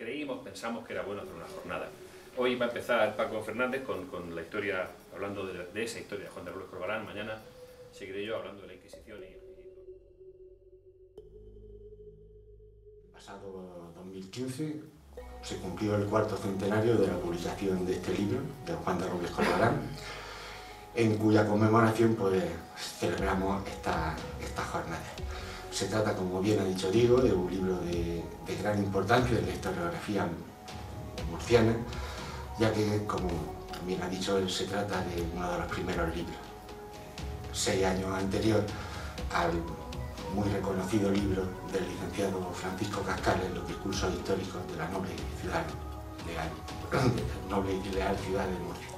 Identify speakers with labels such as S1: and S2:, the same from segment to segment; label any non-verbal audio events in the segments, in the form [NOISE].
S1: creímos, pensamos que era bueno hacer una jornada. Hoy va a empezar Paco Fernández con, con la historia, hablando de, esa historia de Juan de Robles Corbalán. Mañana seguiré yo hablando de la Inquisición y,
S2: Pasado 2015 se cumplió el cuarto centenario de la publicación de este libro, de Juan de Robles Corbalán, en cuya conmemoración pues, celebramos esta, esta jornada. Se trata, como bien ha dicho Diego, de un libro de, gran importancia de la historiografía murciana, ya que, como bien ha dicho él, se trata de uno de los primeros libros. Seis años anterior al muy reconocido libro del licenciado Francisco Cascales, Los discursos históricos de la noble ciudad [CLEARS THROAT] noble y leal ciudad de Murcia,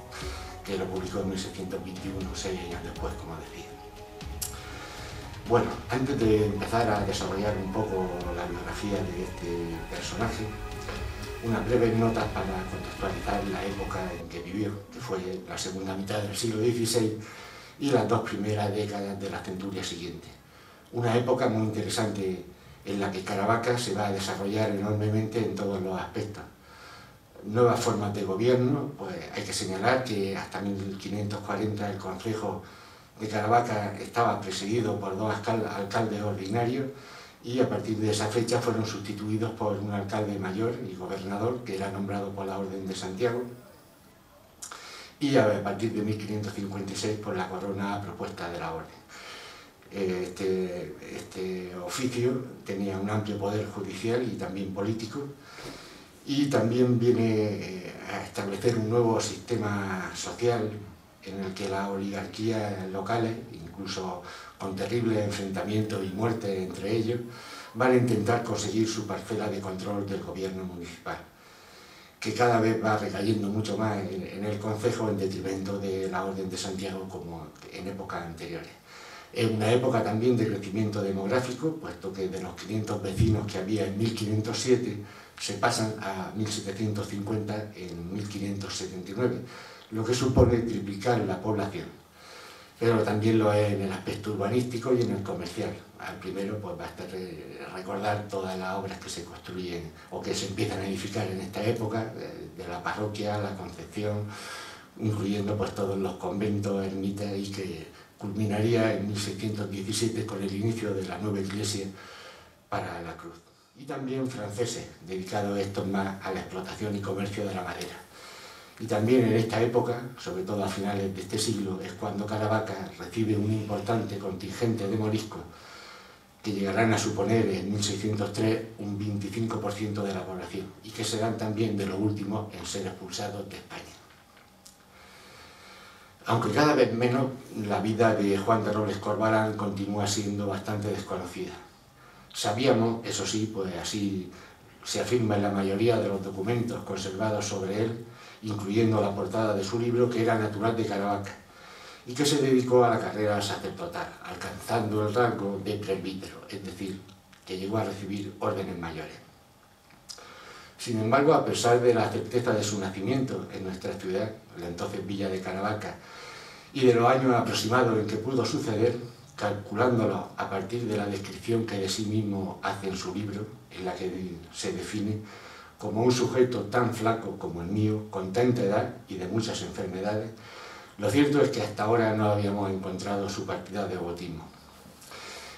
S2: que lo publicó en 1621, seis años después, como decía. Bueno, antes de empezar a desarrollar un poco la biografía de este personaje, unas breves notas para contextualizar la época en que vivió, que fue la segunda mitad del siglo XVI y las dos primeras décadas de la centuria siguiente. Una época muy interesante en la que Caravaca se va a desarrollar enormemente en todos los aspectos. Nuevas formas de gobierno, pues hay que señalar que hasta 1540 el Consejo de Caravaca estaba presidido por dos alcaldes ordinarios y a partir de esa fecha fueron sustituidos por un alcalde mayor y gobernador que era nombrado por la Orden de Santiago y a partir de 1556 por la corona propuesta de la Orden. Este, este oficio tenía un amplio poder judicial y también político y también viene a establecer un nuevo sistema social en el que las oligarquías locales, incluso con terribles enfrentamientos y muertes entre ellos, van a intentar conseguir su parcela de control del gobierno municipal, que cada vez va recayendo mucho más en, el Concejo en detrimento de la Orden de Santiago como en épocas anteriores. Es una época también de crecimiento demográfico, puesto que de los 500 vecinos que había en 1507 se pasan a 1750 en 1579, lo que supone triplicar la población. Pero también lo es en el aspecto urbanístico y en el comercial. Al primero pues basta recordar todas las obras que se construyen o que se empiezan a edificar en esta época, de la parroquia, la Concepción, incluyendo pues todos los conventos, ermitas y que culminaría en 1617 con el inicio de la nueva iglesia para la cruz. Y también franceses, dedicados estos más a la explotación y comercio de la madera. Y también en esta época, sobre todo a finales de este siglo, es cuando Caravaca recibe un importante contingente de moriscos que llegarán a suponer en 1603 un 25% de la población y que serán también de los últimos en ser expulsados de España. Aunque cada vez menos, la vida de Juan de Robles Corbalán continúa siendo bastante desconocida. Sabíamos, eso sí, pues así se afirma en la mayoría de los documentos conservados sobre él, incluyendo la portada de su libro, que era natural de Caravaca, y que se dedicó a la carrera sacerdotal, alcanzando el rango de presbítero, es decir, que llegó a recibir órdenes mayores. Sin embargo, a pesar de la certeza de su nacimiento en nuestra ciudad, la entonces Villa de Caravaca, y de los años aproximados en que pudo suceder, calculándolo a partir de la descripción que de sí mismo hace en su libro, en la que se define como un sujeto tan flaco como el mío, con tanta edad y de muchas enfermedades, lo cierto es que hasta ahora no habíamos encontrado su partida de bautismo.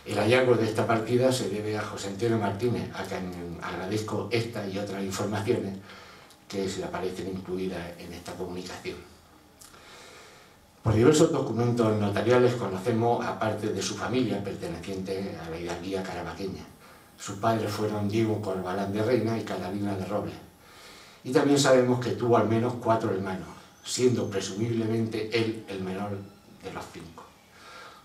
S2: El hallazgo de esta partida se debe a José Antonio Martínez, a quien agradezco esta y otras informaciones que se le aparecen incluidas en esta comunicación. Por diversos documentos notariales conocemos a parte de su familia perteneciente a la hidalguía carabaqueña. Sus padres fueron Diego Corbalán de Reina y Catalina de Robles. Y también sabemos que tuvo al menos cuatro hermanos, siendo presumiblemente él el menor de los cinco.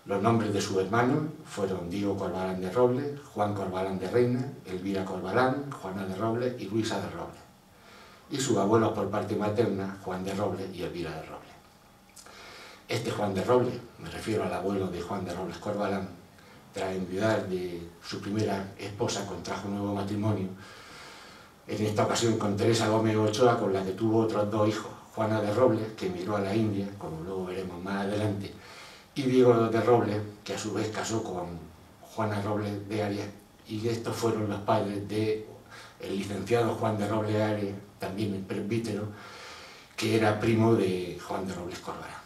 S2: Los nombres de sus hermanos fueron Diego Corbalán de Robles, Juan Corbalán de Reina, Elvira Corbalán, Juana de Robles y Luisa de Robles. Y sus abuelos por parte materna, Juan de Robles y Elvira de Robles. Este Juan de Robles, me refiero al abuelo de Juan de Robles Corbalán, tras enviudar de su primera esposa, contrajo un nuevo matrimonio, en esta ocasión con Teresa Gómez Ochoa, con la que tuvo otros dos hijos, Juana de Robles, que emigró a la India, como luego veremos más adelante, y Diego de Robles, que a su vez casó con Juana Robles de Arias, y estos fueron los padres de el licenciado Juan de Robles Arias, también el presbítero, que era primo de Juan de Robles Corbalán.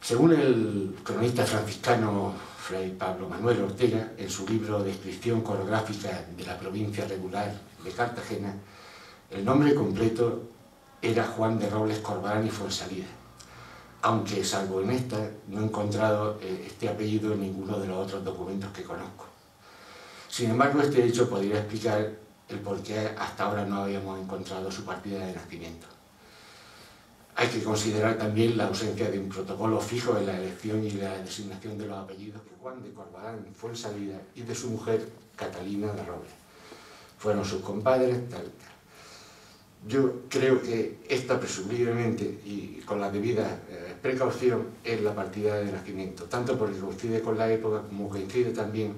S2: Según el cronista franciscano Fray Pablo Manuel Ortega, en su libro Descripción coreográfica de la provincia regular de Cartagena, el nombre completo era Juan de Robles Corbalán y Fonsalida, aunque salvo en esta no he encontrado eh, este apellido en ninguno de los otros documentos que conozco. Sin embargo, este hecho podría explicar el por qué hasta ahora no habíamos encontrado su partida de nacimiento. Hay que considerar también la ausencia de un protocolo fijo en la elección y la designación de los apellidos que Juan de Corbalán fue en salida y de su mujer Catalina de Robles. Fueron sus compadres, tal, tal. Yo creo que esta presumiblemente y con la debida eh, precaución es la partida de nacimiento, tanto porque coincide con la época como coincide también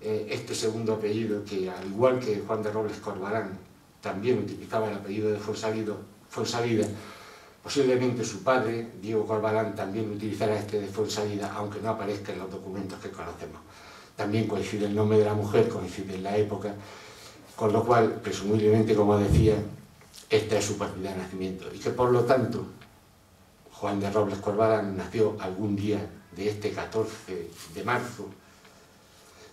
S2: eh, este segundo apellido que al igual que Juan de Robles Corbalán también utilizaba el apellido de Fonsalida, posiblemente su padre, Diego Corbalán, también utilizará este de Fonsalida, aunque no aparezca en los documentos que conocemos. También coincide el nombre de la mujer, coincide en la época, con lo cual, presumiblemente, como decía, esta es su partida de nacimiento y que por lo tanto Juan de Robles Corbalán nació algún día de este 14 de marzo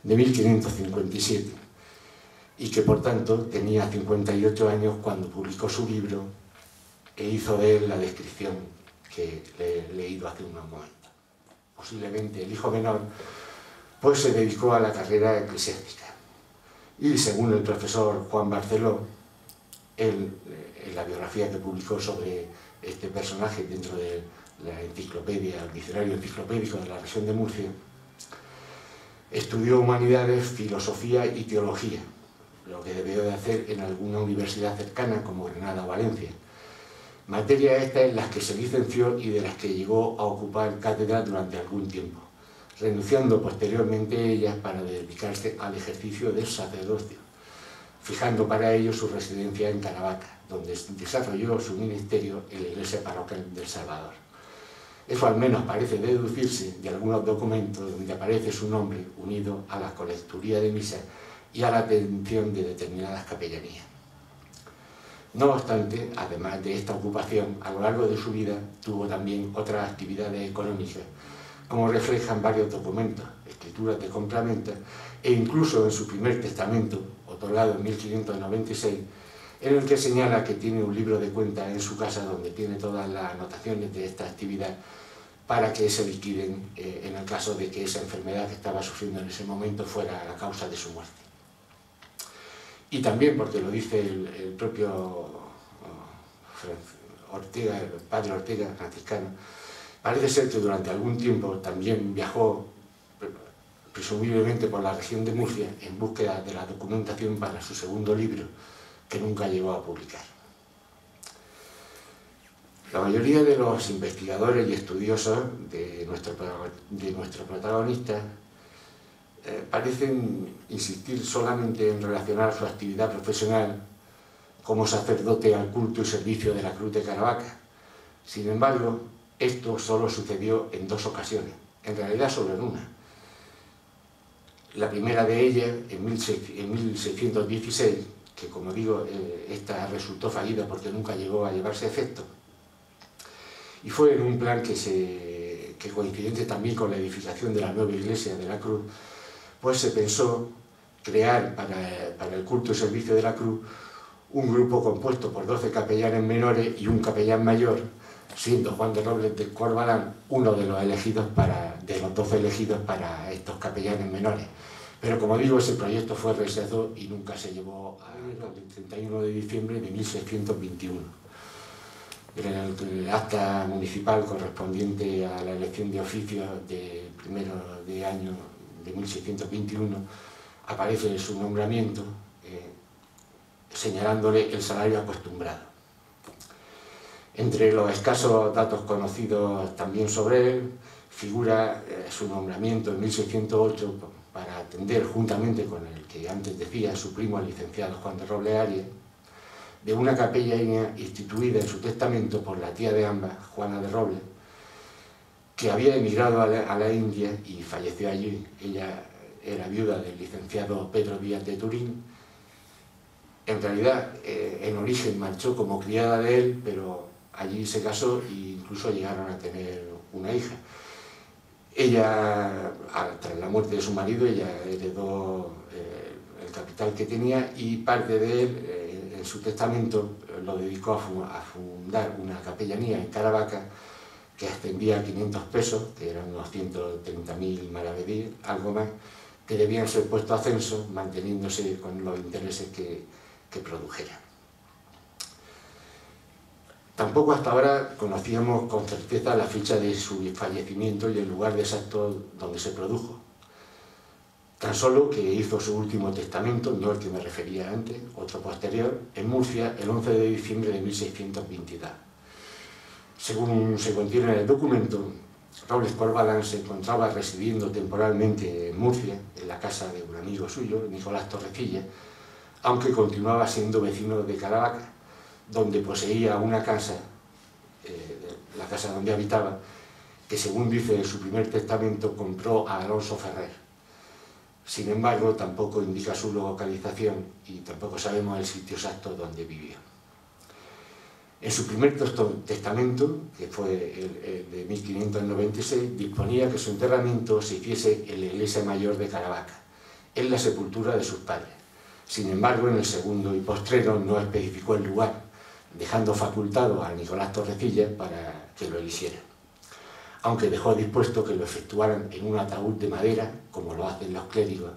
S2: de 1557 y que por tanto tenía 58 años cuando publicó su libro e hizo de él la descripción que le he leído hace unos momentos. Posiblemente el hijo menor pues se dedicó a la carrera eclesiástica y según el profesor Juan Barceló, en la biografía que publicó sobre este personaje dentro de la enciclopedia, el diccionario enciclopédico de la región de Murcia, Estudió humanidades, filosofía y teología, lo que debió de hacer en alguna universidad cercana como Granada o Valencia. Materia esta en las que se licenció y de las que llegó a ocupar cátedra durante algún tiempo, renunciando posteriormente a ellas para dedicarse al ejercicio del sacerdocio, fijando para ello su residencia en Caravaca, donde desarrolló su ministerio en la Iglesia Parroquial del Salvador. Eso al menos parece deducirse de algunos documentos donde aparece su nombre unido a la colecturía de misa y a la atención de determinadas capellanías. No obstante, además de esta ocupación, a lo largo de su vida tuvo también otras actividades económicas, como reflejan varios documentos, escrituras de complemento e incluso en su primer testamento, otorgado en 1596, en el que señala que tiene un libro de cuentas en su casa donde tiene todas las anotaciones de esta actividad para que se liquiden eh, en el caso de que esa enfermedad que estaba sufriendo en ese momento fuera la causa de su muerte. Y también porque lo dice el, propio oh, Ortega, el padre Ortega, franciscano, parece ser que durante algún tiempo también viajó presumiblemente por la región de Murcia en búsqueda de la documentación para su segundo libro, que nunca llegó a publicar. La mayoría de los investigadores y estudiosos de nuestro, de nuestro protagonista eh, parecen insistir solamente en relacionar su actividad profesional como sacerdote al culto y servicio de la Cruz de Caravaca. Sin embargo, esto solo sucedió en dos ocasiones, en realidad solo en una. La primera de ellas, en 1616, que como digo, eh, esta resultó fallida porque nunca llegó a llevarse efecto. Y fue en un plan que, se, que coincidente también con la edificación de la nueva iglesia de la Cruz, pues se pensó crear para, el culto y servicio de la Cruz un grupo compuesto por 12 capellanes menores y un capellán mayor, siendo Juan de Robles de Corbalán uno de los elegidos para, de los 12 elegidos para estos capellanes menores. Pero como digo, ese proyecto fue rechazado y nunca se llevó al 31 de diciembre de 1621. En el acta municipal correspondiente a la elección de oficio de primero de año de 1621 aparece su nombramiento eh, señalándole el salario acostumbrado. Entre los escasos datos conocidos también sobre él, figura eh, su nombramiento en 1608 para atender, juntamente con el que antes decía su primo, el licenciado Juan de Roble Arias, de una capella instituida en su testamento por la tía de ambas, Juana de Roble, que había emigrado a la, India y falleció allí. Ella era viuda del licenciado Pedro Díaz de Turín en realidad eh, en origen marchó como criada de él, pero allí se casó e incluso llegaron a tener una hija. Ella, tras la muerte de su marido, ella heredó eh, el capital que tenía y parte de él, eh, en su testamento, lo dedicó a, fundar una capellanía en Caravaca que ascendía a 500 pesos, que eran unos 130.000 maravedíes, algo más, que debían ser puestos a censo, manteniéndose con los intereses que, que produjera. Tampoco hasta ahora conocíamos con certeza la fecha de su fallecimiento y el lugar exacto donde se produjo. Tan solo que hizo su último testamento, no el que me refería antes, otro posterior, en Murcia el 11 de diciembre de 1622. Según se contiene en el documento, Robles Corbalán se encontraba residiendo temporalmente en Murcia, en la casa de un amigo suyo, Nicolás Torrecilla, aunque continuaba siendo vecino de Caravaca, donde poseía una casa, eh, la casa donde habitaba, que según dice en su primer testamento compró a Alonso Ferrer. Sin embargo, tampoco indica su localización y tampoco sabemos el sitio exacto donde vivía. En su primer testamento, que fue de 1596, disponía que su enterramiento se hiciese en la iglesia mayor de Caravaca, en la sepultura de sus padres. Sin embargo, en el segundo y postrero no especificó el lugar, dejando facultado a Nicolás Torrecilla para que lo eligiera. Aunque dejó dispuesto que lo efectuaran en un ataúd de madera, como lo hacen los clérigos,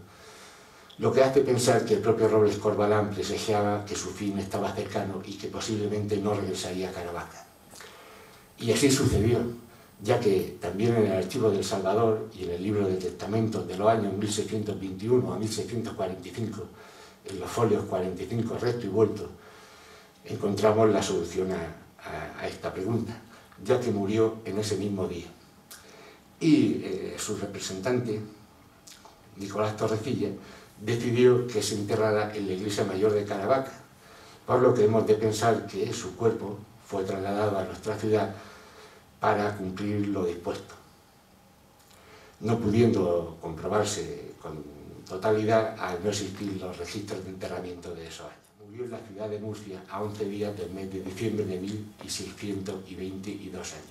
S2: lo que hace pensar que el propio Robles Corbalán presagiaba que su fin estaba cercano y que posiblemente no regresaría a Caravaca. Y así sucedió, ya que también en el archivo del Salvador y en el libro de testamentos de los años 1621 a 1645, en los folios 45 recto y vuelto, encontramos la solución a, esta pregunta, ya que murió en ese mismo día. Y eh, su representante, Nicolás Torrecilla, decidió que se enterrara en la iglesia mayor de Caravaca, por lo que hemos de pensar que su cuerpo fue trasladado a nuestra ciudad para cumplir lo dispuesto. No pudiendo comprobarse con totalidad al no existir los registros de enterramiento de esos años. Murió en la ciudad de Murcia a 11 días del mes de diciembre de 1622 años.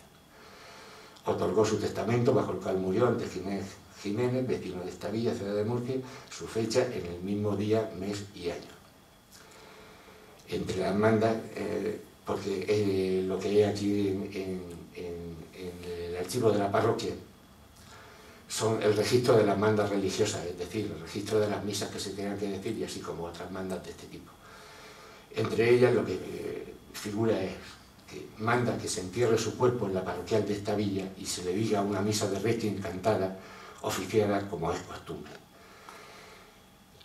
S2: Otorgó su testamento bajo el cual murió ante Ginés Jiménez, vecino de esta villa, ciudad de Murcia, su fecha en el mismo día, mes y año. Entre las mandas, eh, porque eh, lo que hay aquí en, el archivo de la parroquia son el registro de las mandas religiosas, es decir, el registro de las misas que se tengan que decir y así como otras mandas de este tipo. Entre ellas lo que eh, figura es que manda que se entierre su cuerpo en la parroquial de esta villa y se le diga una misa de requiem encantada oficiada como es costumbre.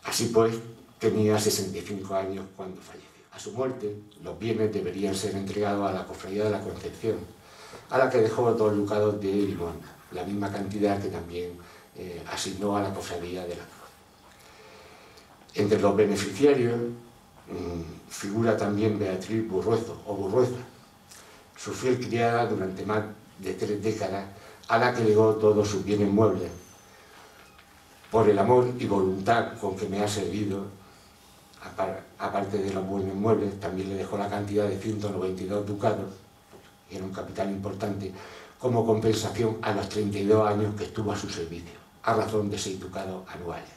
S2: Así pues, tenía 65 años cuando falleció. A su muerte, los bienes deberían ser entregados a la Cofradía de la Concepción, a la que dejó dos lucados de limón, la misma cantidad que también eh, asignó a la Cofradía de la Cruz. Entre los beneficiarios mm, figura también Beatriz Burruezo, o Burrueza, su fiel criada durante más de tres décadas, a la que legó todos sus bienes muebles, por el amor y voluntad con que me ha servido, aparte de los buenos muebles, también le dejó la cantidad de 192 ducados, que era un capital importante, como compensación a los 32 años que estuvo a su servicio, a razón de 6 ducados anuales.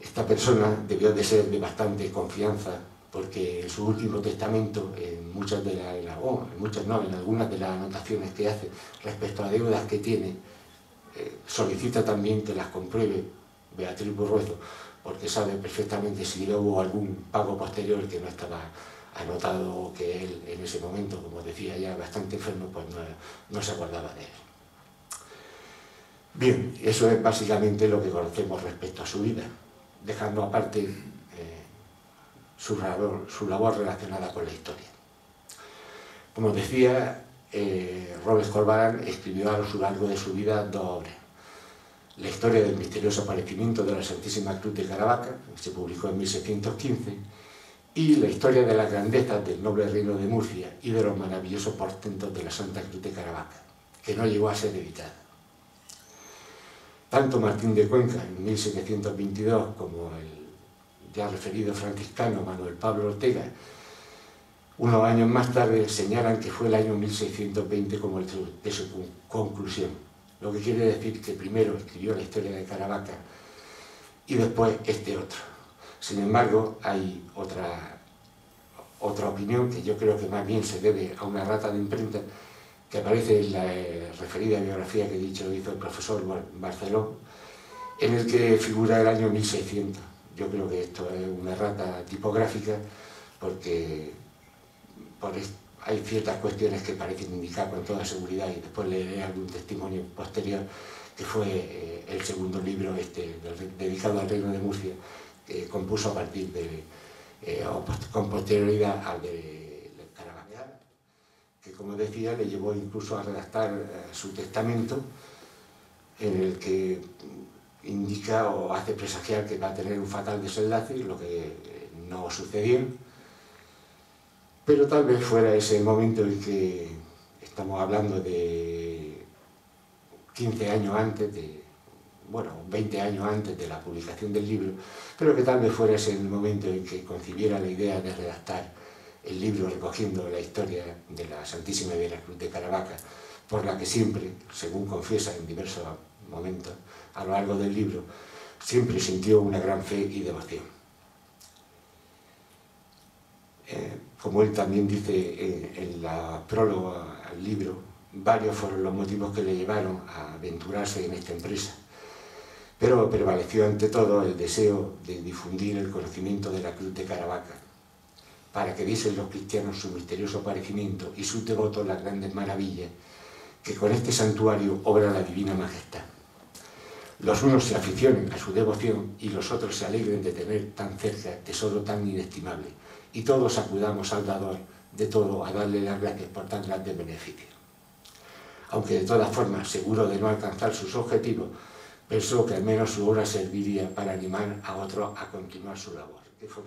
S2: Esta persona debió de ser de bastante confianza, porque en su último testamento, en muchas de las, en muchas no, en algunas de las anotaciones que hace respecto a deudas que tiene, eh, solicita también que las compruebe Beatriz Burruezo, porque sabe perfectamente si hubo algún pago posterior que no estaba anotado que él en ese momento, como decía ya, bastante enfermo, pues no, se acordaba de él. Bien, eso es básicamente lo que conocemos respecto a su vida, dejando aparte eh, su, su labor relacionada con la historia. Como decía, eh, Robert escribió a lo largo de su vida dos obras. La historia del misterioso aparecimiento de la Santísima Cruz de Caravaca, que se publicó en 1615, y la historia de la grandeza del noble reino de Murcia y de los maravillosos portentos de la Santa Cruz de Caravaca, que no llegó a ser editada. Tanto Martín de Cuenca en 1722 como el ya referido franciscano Manuel Pablo Ortega, unos años más tarde señalan que fue el año 1620 como el de su conclusión, lo que quiere decir que primero escribió la historia de Caravaca y después este otro. Sin embargo, hay otra, otra opinión que yo creo que más bien se debe a una rata de imprenta que aparece en la eh, referida biografía que he dicho hizo el profesor Barceló, en el que figura el año 1600. Yo creo que esto es una rata tipográfica porque hay ciertas cuestiones que parecen indicar con toda seguridad y después leeré algún testimonio posterior que fue eh, el segundo libro este, dedicado al Reino de Murcia, que compuso a partir de, eh, con posterioridad al de Caravaggio, que como decía le llevó incluso a redactar eh, su testamento en el que indica o hace presagiar que va a tener un fatal desenlace, lo que no sucedió pero tal vez fuera ese momento en que estamos hablando de 15 años antes, de, bueno, 20 años antes de la publicación del libro, pero que tal vez fuera ese el momento en que concibiera la idea de redactar el libro recogiendo la historia de la Santísima de la Cruz de Caravaca, por la que siempre, según confiesa en diversos momentos a lo largo del libro, siempre sintió una gran fe y devoción. Eh, como él también dice en, la próloga al libro, varios fueron los motivos que le llevaron a aventurarse en esta empresa. Pero prevaleció ante todo el deseo de difundir el conocimiento de la cruz de Caravaca, para que viesen los cristianos su misterioso aparecimiento y sus devotos las grandes maravillas que con este santuario obra la divina majestad. Los unos se aficionen a su devoción y los otros se alegren de tener tan cerca tesoro tan inestimable y todos acudamos al dador de todo a darle las gracias por tan grande beneficio. Aunque de todas formas, seguro de no alcanzar sus objetivos, pensó que al menos su obra serviría para animar a otros a continuar su labor.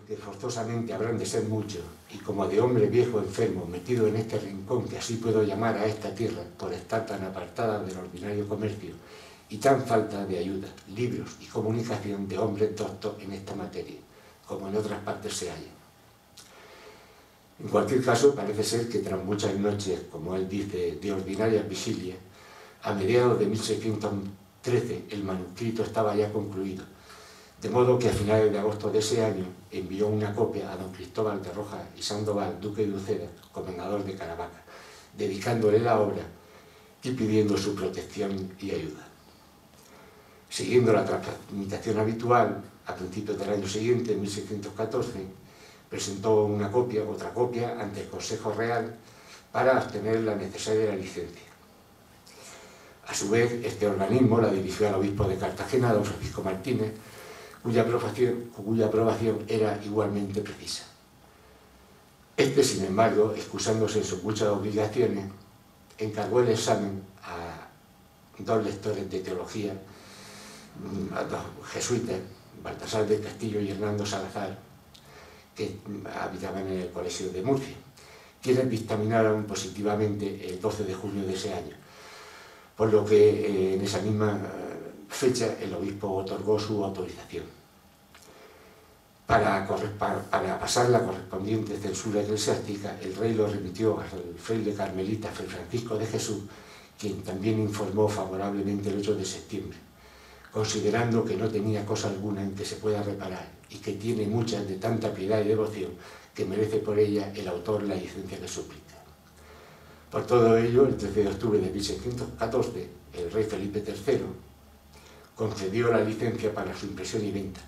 S2: Que forzosamente habrán de ser muchos, y como de hombre viejo enfermo metido en este rincón que así puedo llamar a esta tierra por estar tan apartada del ordinario comercio y tan falta de ayuda, libros y comunicación de hombres doctos en esta materia, como en otras partes se halla. En cualquier caso, parece ser que tras muchas noches, como él dice, de ordinaria vigilia, a mediados de 1613 el manuscrito estaba ya concluido, de modo que a finales de agosto de ese año envió una copia a don Cristóbal de Rojas y Sandoval, duque de Uceda, comendador de Caravaca, dedicándole la obra y pidiendo su protección y ayuda. Siguiendo la transmitación habitual, a principios del año siguiente, 1614, presentó una copia, otra copia, ante el Consejo Real para obtener la necesaria licencia. A su vez, este organismo la dirigió al obispo de Cartagena, don Francisco Martínez, cuya aprobación, cuya aprobación era igualmente precisa. Este, sin embargo, excusándose en sus muchas obligaciones, encargó el examen a dos lectores de teología, a dos jesuitas, Baltasar del Castillo y Hernando Salazar, que habitaban en el Colegio de Murcia, quienes dictaminaron positivamente el 12 de junio de ese año, por lo que eh, en esa misma eh, fecha el obispo otorgó su autorización. Para, para, pasar la correspondiente censura eclesiástica, el rey lo remitió al fraile carmelita Fray Francisco de Jesús, quien también informó favorablemente el 8 de septiembre, considerando que no tenía cosa alguna en que se pueda reparar y que tiene muchas de tanta piedad y devoción que merece por ella el autor la licencia que suplica. Por todo ello, el 13 de octubre de 1614, el rey Felipe III concedió la licencia para su impresión y venta,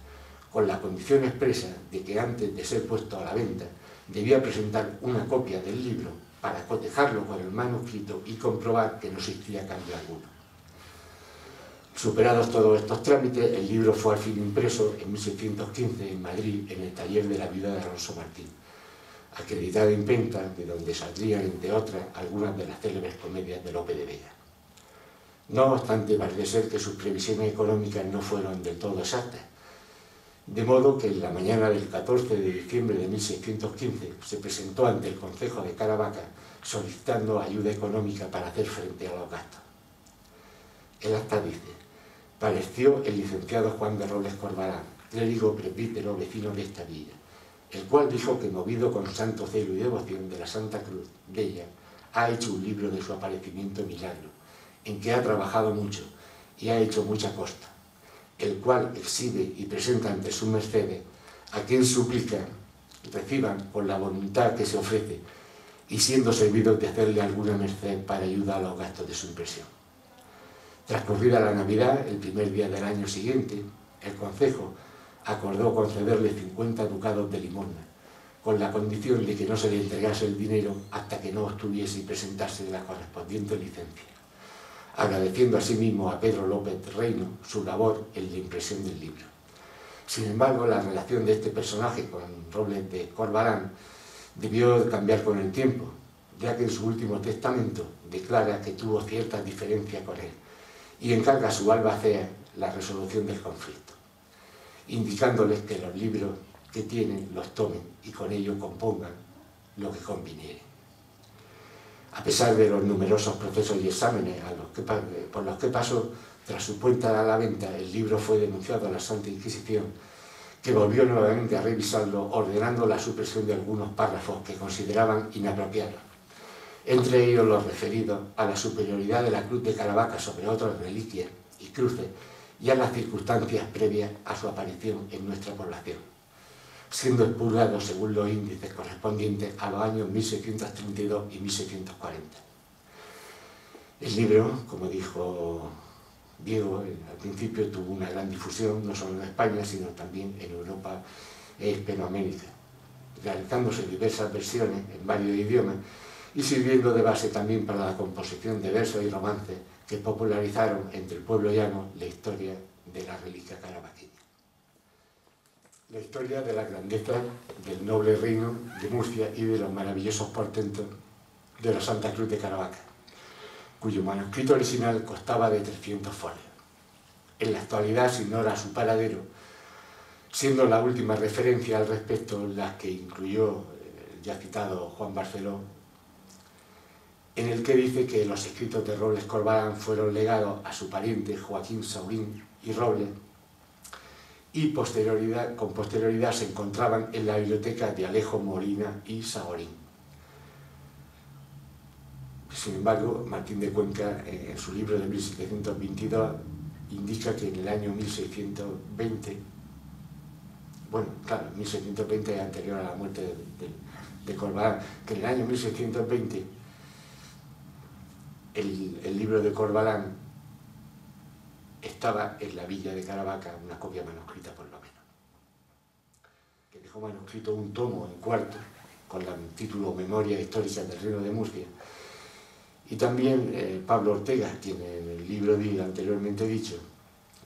S2: con la condición expresa de que antes de ser puesto a la venta debía presentar una copia del libro para cotejarlo con el manuscrito y comprobar que no existía cambio alguno. Superados todos estos trámites, el libro fue al fin impreso en 1615 en Madrid, en el taller de la viuda de Alonso Martín, acreditada imprenta de donde saldrían, entre otras, algunas de las célebres comedias de Lope de Vega. No obstante, parece ser que sus previsiones económicas no fueron del todo exactas, de modo que en la mañana del 14 de diciembre de 1615 se presentó ante el Consejo de Caravaca solicitando ayuda económica para hacer frente a los gastos. El acta dice, pareció el licenciado Juan de Robles Corbarán, clérigo presbítero vecino de esta villa, el cual dijo que movido con santo celo y devoción de la Santa Cruz de ella, ha hecho un libro de su aparecimiento milagro, en que ha trabajado mucho y ha hecho mucha costa, el cual exhibe y presenta ante su mercedes a quien suplica reciban por la voluntad que se ofrece y siendo servidos de hacerle alguna merced para ayudar a los gastos de su impresión. Transcurrida la Navidad, el primer día del año siguiente, el Consejo acordó concederle 50 ducados de limosna, con la condición de que no se le entregase el dinero hasta que no obtuviese y presentase la correspondiente licencia, agradeciendo asimismo a Pedro López Reino su labor en la impresión del libro. Sin embargo, la relación de este personaje con Robles de Corbalán debió cambiar con el tiempo, ya que en su último testamento declara que tuvo cierta diferencia con él y encarga a su albacea la resolución del conflicto, indicándoles que los libros que tienen los tomen y con ello compongan lo que conviniere. A pesar de los numerosos procesos y exámenes por los que pasó, tras su puesta a la venta, el libro fue denunciado a la Santa Inquisición, que volvió nuevamente a revisarlo, ordenando la supresión de algunos párrafos que consideraban inapropiados, entre ellos los referidos a la superioridad de la cruz de Caravaca sobre otras reliquias y cruces y a las circunstancias previas a su aparición en nuestra población, siendo expurgado según los índices correspondientes a los años 1632 y 1640. El libro, como dijo Diego al principio tuvo una gran difusión, no solo en España, sino también en Europa e Hispanoamérica, realizándose diversas versiones en varios idiomas y sirviendo de base también para la composición de versos y romances que popularizaron entre el pueblo llano la historia de la reliquia carabaqueña. La historia de la grandeza del noble reino de Murcia y de los maravillosos portentos de la Santa Cruz de Caravaca cuyo manuscrito original costaba de 300 folios. En la actualidad se ignora su paradero, siendo la última referencia al respecto la que incluyó el ya citado Juan Barceló, en el que dice que los escritos de Robles Corbalán fueron legados a su pariente Joaquín Saurín y Robles y posterioridad, con posterioridad se encontraban en la biblioteca de Alejo Molina y Saurín. Sin embargo, Martín de Cuenca, eh, en su libro de 1722, indica que en el año 1620, bueno, claro, 1620 es anterior a la muerte de, de, que en el año 1620 el, libro de Corbalán estaba en la villa de Caravaca, una copia manuscrita por lo menos, que dejó manuscrito un tomo en cuarto, con el título Memoria Histórica del Reino de Murcia, y también eh, Pablo Ortega, quien en el libro de anteriormente dicho,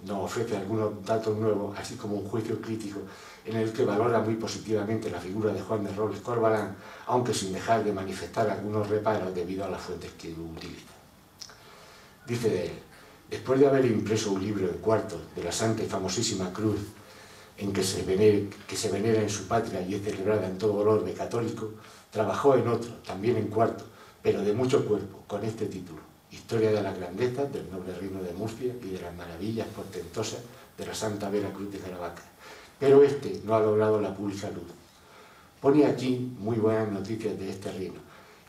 S2: nos ofrece algunos datos nuevos, así como un juicio crítico en el que valora muy positivamente la figura de Juan de Robles Corbalán, aunque sin dejar de manifestar algunos reparos debido a las fuentes que utiliza. Dice de él, después de haber impreso un libro en cuarto de la santa y famosísima cruz en que se, venera, en su patria y es celebrada en todo el orbe católico, trabajó en otro, también en cuarto, pero de mucho cuerpo, con este título, Historia de la grandeza del noble reino de Murcia y de las maravillas portentosas de la Santa Vera Cruz de Caravaca. Pero este no ha logrado la pública luz. Pone aquí muy buenas noticias de este reino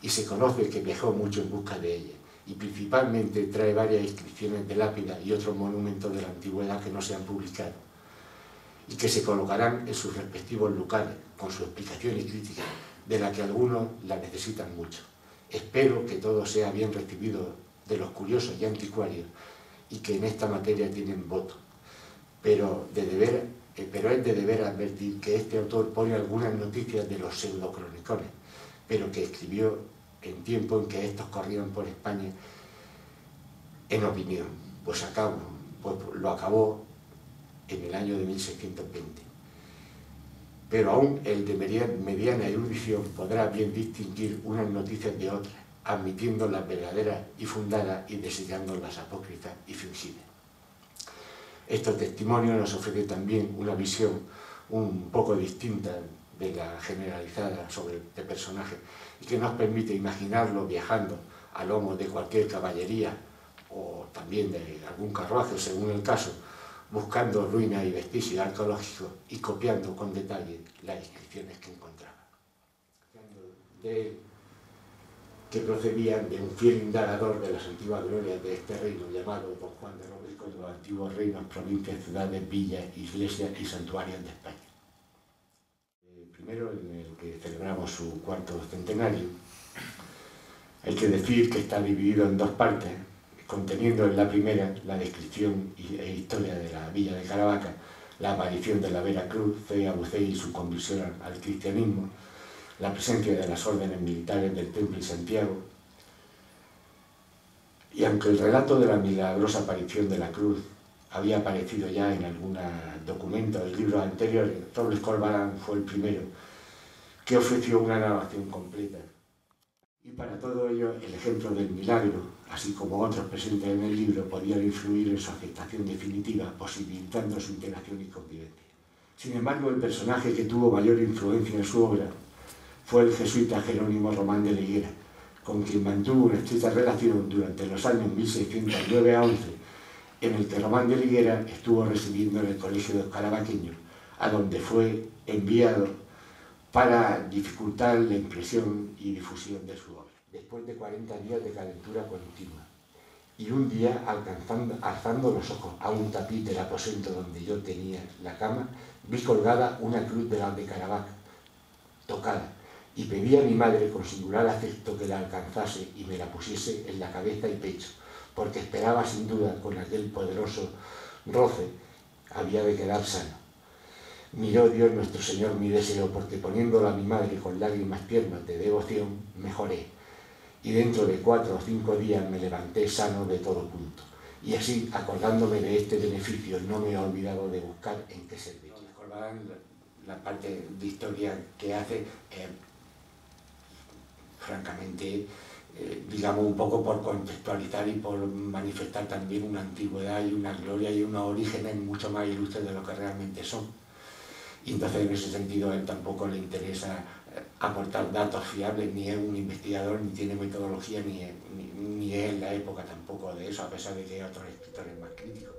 S2: y se conoce que viajó mucho en busca de ella y principalmente trae varias inscripciones de lápida y otros monumentos de la antigüedad que no se han publicado y que se colocarán en sus respectivos lugares con su explicación y crítica, de la que algunos la necesitan mucho. Espero que todo sea bien recibido de los curiosos y anticuarios y que en esta materia tienen voto. Pero, de deber, eh, pero es de deber advertir que este autor pone algunas noticias de los pseudocronicones, pero que escribió en tiempo en que estos corrían por España en opinión, pues, acabo, pues lo acabó en el año de 1620 pero aún el de mediana erudición podrá bien distinguir unas noticias de otras, admitiendo las verdaderas y fundadas y desechando las apócrifas y fingidas. Este testimonio nos ofrece también una visión un poco distinta de la generalizada sobre este personaje y que nos permite imaginarlo viajando a lomo de cualquier caballería o también de algún carruaje, según el caso, buscando ruinas y vestigios arqueológicos y copiando con detalle las inscripciones que encontraba. Que procedían de un fiel indagador de las antiguas glorias de este reino llamado Don Juan de Robles con los antiguos reinos, provincias, ciudades, villas, iglesias y santuarios de España. Primero, en el que celebramos su cuarto centenario, hay que decir que está dividido en dos partes, conteniendo en la primera la descripción e historia de la villa de Caravaca, la aparición de la Vera Cruz, Fea Bucey y su conversión al cristianismo, la presencia de las órdenes militares del Templo y Santiago. Y aunque el relato de la milagrosa aparición de la cruz había aparecido ya en algún documento del libro anterior, Robles Corbalán fue el primero que ofreció una narración completa. Y para todo ello, el ejemplo del milagro, así como otros presentes en el libro, podían influir en su aceptación definitiva, posibilitando su integración y convivencia. Sin embargo, el personaje que tuvo mayor influencia en su obra fue el jesuita Jerónimo Román de Liguera, con quien mantuvo una estrecha relación durante los años 1609 a 11, en el que Román de Liguera estuvo residiendo en el Colegio de Carabaqueños, a donde fue enviado para dificultar la impresión y difusión de su obra. Después de 40 días de calentura continua, y un día alzando los ojos a un tapiz del aposento donde yo tenía la cama, vi colgada una cruz de la de Caravaca, tocada, y pedí a mi madre con singular afecto que la alcanzase y me la pusiese en la cabeza y pecho, porque esperaba sin duda con aquel poderoso roce había de quedar sano. Miró Dios nuestro Señor mi deseo, porque poniéndola a mi madre con lágrimas tiernas de devoción, mejoré. Y dentro de cuatro o cinco días me levanté sano de todo punto. Y así, acordándome de este beneficio, no me he olvidado de buscar en qué servir. La, parte de historia que hace francamente, eh, digamos, un poco por contextualizar y por manifestar también una antigüedad y una gloria y unos orígenes mucho más ilustres de lo que realmente son. Y entonces en ese sentido a él tampoco le interesa eh, aportar datos fiables, ni es un investigador, ni tiene metodología, ni es, ni es la época tampoco de eso, a pesar de que hay otros escritores más críticos.